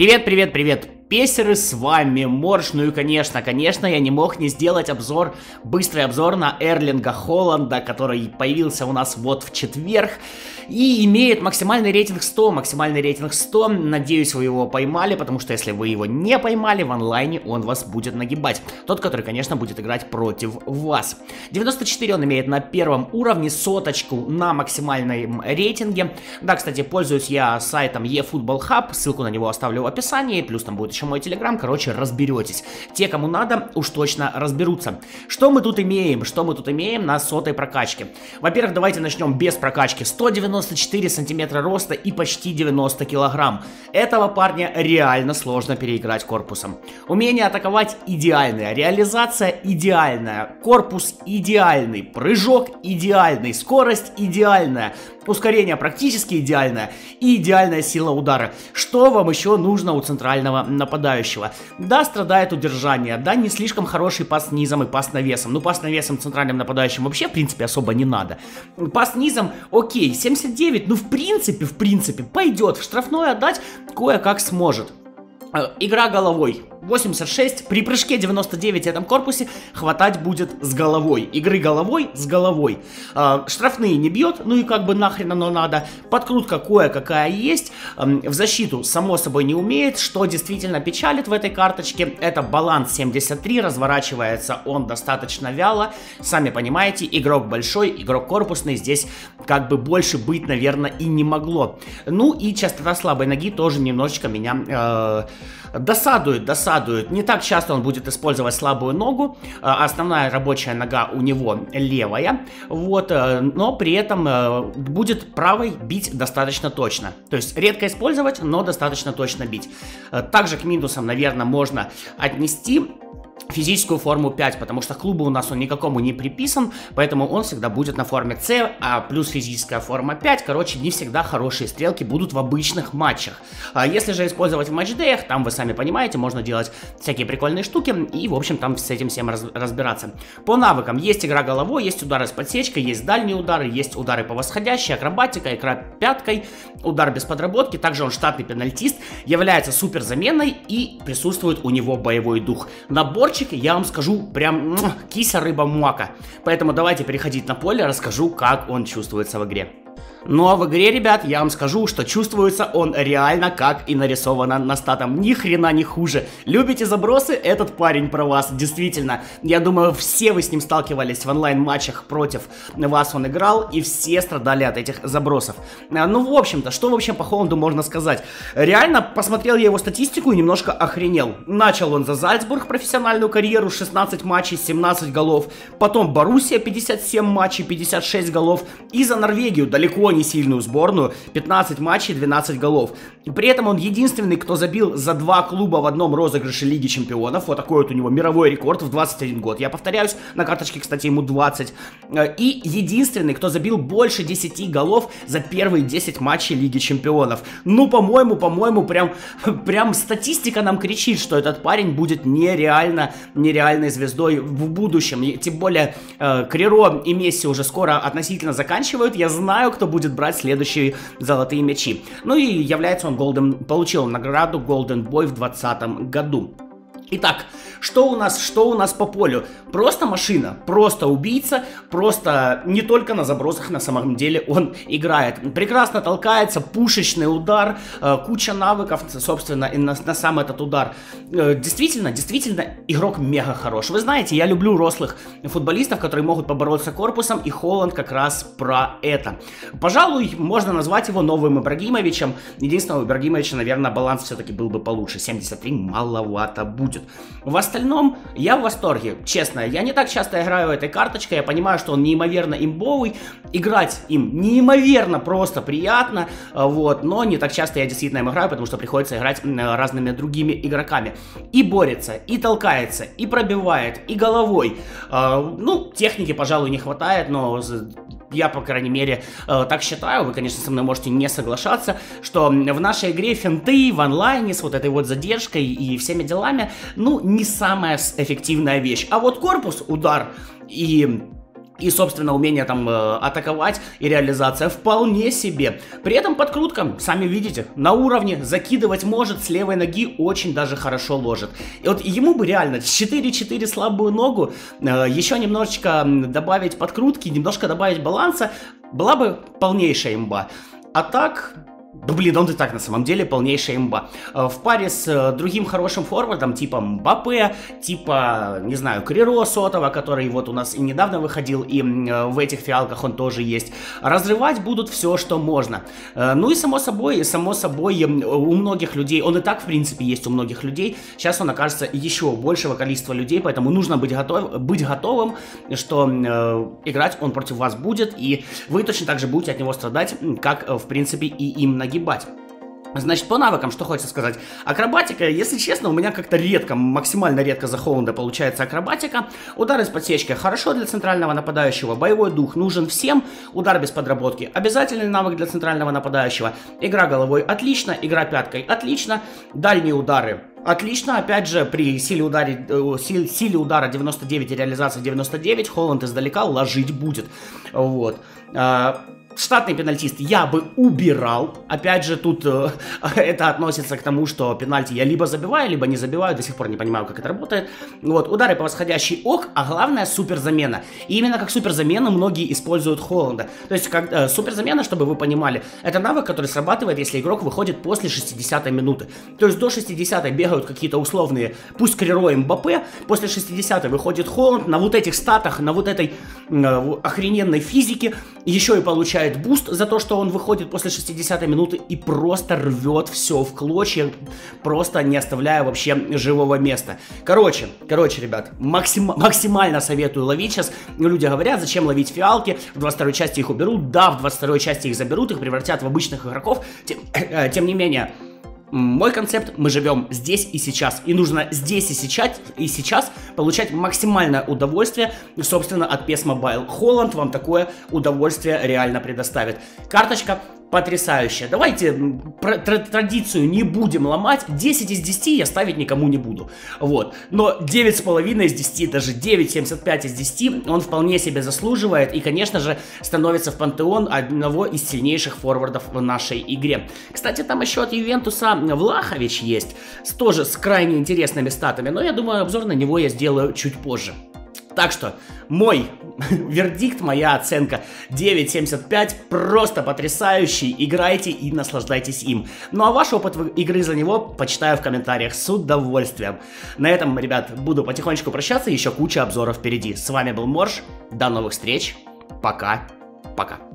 Привет, привет, привет, песеры, с вами. Морж, ну и конечно, конечно, я не мог не сделать обзор, быстрый обзор на Эрлинга Холланда, который появился у нас вот в четверг, и имеет максимальный рейтинг 100, максимальный рейтинг 100, надеюсь вы его поймали, потому что если вы его не поймали, в онлайне он вас будет нагибать, тот, который, конечно, будет играть против вас. 94 он имеет на первом уровне, соточку на максимальном рейтинге, да, кстати, пользуюсь я сайтом eFootball Hub, ссылку на него оставлю в описании, плюс там будет еще мой телеграм, короче, разберетесь. Те, кому надо, уж точно разберутся. Что мы тут имеем? Что мы тут имеем на сотой прокачке? Во-первых, давайте начнем без прокачки. 194 сантиметра роста и почти 90 килограмм. Этого парня реально сложно переиграть корпусом. Умение атаковать идеальное, реализация идеальная, корпус идеальный, прыжок идеальный, скорость идеальная, ускорение практически идеальное и идеальная сила удара. Что вам еще нужно у центрального нападающего? Да, страдает удержание, да, не слишком хороший пас низом и пас навесом. Ну, пас навесом центральным нападающим вообще, в принципе, особо не надо. Пас низом, окей, 79, ну, в принципе, в принципе, пойдет. В штрафной отдать кое-как сможет. Э, игра головой. 86. При прыжке 99 в этом корпусе хватать будет с головой. Игры головой с головой. Э, штрафные не бьет, ну и как бы нахрен оно надо. Подкрутка кое-какая есть. Э, в защиту, само собой, не умеет. Что действительно печалит в этой карточке, это баланс 73. Разворачивается он достаточно вяло. Сами понимаете, игрок большой, игрок корпусный. Здесь как бы больше быть, наверное, и не могло. Ну и частота слабой ноги тоже немножечко меня... Э, Досадует, досадует. Не так часто он будет использовать слабую ногу. А основная рабочая нога у него левая. Вот, э, но при этом э, будет правой бить достаточно точно. То есть редко использовать, но достаточно точно бить. Э, также к минусам, наверное, можно отнести физическую форму 5, потому что клубу у нас он никакому не приписан, поэтому он всегда будет на форме С, а плюс физическая форма 5, короче, не всегда хорошие стрелки будут в обычных матчах. А если же использовать в матчдеях, там вы сами понимаете, можно делать всякие прикольные штуки и, в общем, там с этим всем раз разбираться. По навыкам есть игра головой, есть удары с подсечкой, есть дальние удары, есть удары по восходящей, акробатика, игра пяткой, удар без подработки, также он штатный пенальтист, является супер заменой и присутствует у него боевой дух. Наборчик разработчики, я вам скажу прям кися рыба муака. Поэтому давайте переходить на поле, расскажу, как он чувствуется в игре. Ну а в игре, ребят, я вам скажу, что чувствуется он реально как и нарисовано на статом. Ни хрена не хуже. Любите забросы? Этот парень про вас. Действительно, я думаю, все вы с ним сталкивались в онлайн-матчах против вас он играл, и все страдали от этих забросов. А, ну, в общем-то, что вообще по Холланду можно сказать? Реально, посмотрел я его статистику и немножко охренел. Начал он за Зальцбург профессиональную карьеру, 16 матчей, 17 голов. Потом Боруссия, 57 матчей, 56 голов. И за Норвегию далеко не сильную сборную, 15 матчей, 12 голов. При этом он единственный, кто забил за два клуба в одном розыгрыше Лиги Чемпионов. Вот такой вот у него мировой рекорд в 21 год. Я повторяюсь, на карточке, кстати, ему 20. Э, и единственный, кто забил больше 10 голов за первые 10 матчей Лиги Чемпионов. Ну, по-моему, по-моему, прям, прям статистика нам кричит, что этот парень будет нереально, нереальной звездой в будущем. И, тем более, э, Криро и Месси уже скоро относительно заканчивают. Я знаю, кто будет будет брать следующие золотые мячи. Ну и является он Golden, получил награду Golden Boy в 2020 году. Итак, что у нас, что у нас по полю? Просто машина, просто убийца, просто не только на забросах на самом деле он играет. Прекрасно толкается, пушечный удар, э, куча навыков, собственно, и на, на сам этот удар. Э, действительно, действительно, игрок мега хорош. Вы знаете, я люблю рослых футболистов, которые могут побороться корпусом, и Холланд как раз про это. Пожалуй, можно назвать его новым Ибрагимовичем. Единственное, у Ибрагимовича, наверное, баланс все-таки был бы получше. 73 маловато будет будет. В остальном, я в восторге, честно. Я не так часто играю этой карточкой, я понимаю, что он неимоверно имбовый. Играть им неимоверно просто приятно, а, вот, но не так часто я действительно им играю, потому что приходится играть разными другими игроками. И борется, и толкается, и пробивает, и головой. А, ну, техники, пожалуй, не хватает, но я, по крайней мере, э, так считаю, вы, конечно, со мной можете не соглашаться, что в нашей игре финты в онлайне с вот этой вот задержкой и всеми делами, ну, не самая эффективная вещь. А вот корпус, удар и и, собственно, умение там э, атаковать и реализация вполне себе. При этом подкрутка, сами видите, на уровне, закидывать может, с левой ноги очень даже хорошо ложит. И вот ему бы реально 4-4 слабую ногу, э, еще немножечко добавить подкрутки, немножко добавить баланса, была бы полнейшая имба. А так, да блин, он и так на самом деле полнейшая имба. Э, в паре с э, другим хорошим форвардом, типа Мбаппе, типа, не знаю, Криро Сотова, который вот у нас и недавно выходил, и э, в этих фиалках он тоже есть, разрывать будут все, что можно. Ну и само собой, само собой, у многих людей, он и так, в принципе, есть у многих людей, сейчас он окажется еще большего количества людей, поэтому нужно быть, готов, быть готовым, что играть он против вас будет, и вы точно так же будете от него страдать, как, в принципе, и им нагибать. Значит, по навыкам, что хочется сказать. Акробатика, если честно, у меня как-то редко, максимально редко за Холланда получается акробатика. Удар из подсечки хорошо для центрального нападающего. Боевой дух нужен всем. Удар без подработки обязательный навык для центрального нападающего. Игра головой отлично, игра пяткой отлично. Дальние удары Отлично, опять же, при силе, ударе, э, силе, силе удара 99 и реализации 99 Холланд издалека ложить будет. Вот. Штатный пенальтист я бы убирал. Опять же, тут э, это относится к тому, что пенальти я либо забиваю, либо не забиваю. До сих пор не понимаю, как это работает. Вот, удары по восходящей ок, а главное суперзамена. И именно как суперзамена многие используют Холланда. То есть, как э, суперзамена, чтобы вы понимали, это навык, который срабатывает, если игрок выходит после 60 минуты. То есть до 60 бегают какие-то условные, пусть Криро и Мбаппе, после 60 выходит Холланд на вот этих статах, на вот этой э, охрененной физике, еще и получает получает буст за то, что он выходит после 60 минуты и просто рвет все в клочья, просто не оставляя вообще живого места. Короче, короче, ребят, максим, максимально советую ловить сейчас. Люди говорят, зачем ловить фиалки, в 22 части их уберут, да, в 22 части их заберут, их превратят в обычных игроков, тем, э, тем не менее, мой концепт, мы живем здесь и сейчас. И нужно здесь и сейчас, и сейчас получать максимальное удовольствие, собственно, от PS Mobile. Холланд вам такое удовольствие реально предоставит. Карточка потрясающая. Давайте традицию не будем ломать. 10 из 10 я ставить никому не буду. Вот. Но 9,5 из 10, даже 9,75 из 10 он вполне себе заслуживает. И, конечно же, становится в пантеон одного из сильнейших форвардов в нашей игре. Кстати, там еще от Ювентуса Влахович есть. Тоже с крайне интересными статами. Но я думаю, обзор на него я сделаю чуть позже. Так что мой вердикт, моя оценка 9.75 просто потрясающий. Играйте и наслаждайтесь им. Ну а ваш опыт игры за него почитаю в комментариях с удовольствием. На этом, ребят, буду потихонечку прощаться, еще куча обзоров впереди. С вами был Морж, до новых встреч, пока, пока.